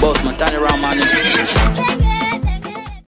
Both, my turn around, money.